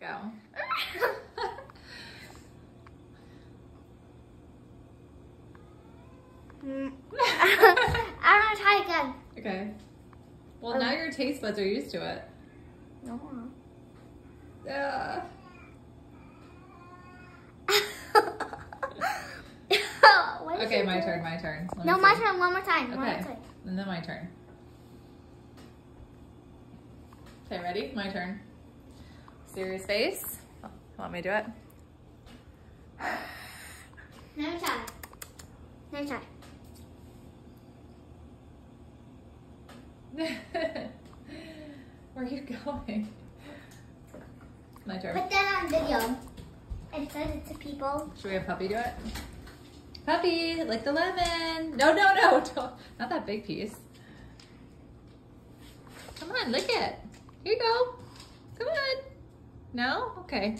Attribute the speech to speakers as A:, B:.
A: Go.
B: I'm gonna try again.
A: Okay. Well, now your taste buds are used to it.
B: No.
A: Uh, okay, my
B: doing?
A: turn, my turn. Let
B: No, my
A: see.
B: turn. One more time. One more
A: Okay.
B: time.
A: And then my turn. Okay, ready? My turn. Serious face. Oh, Want me to do it?
B: Let me try. Let me try.
A: Where are you going? My turn.
B: Put that on video. And send it to people.
A: Should we have Puppy do it? Puppy, lick the lemon. No, no, no. Don't. Not that big piece. Come on, lick it. Here you go. No? Okay.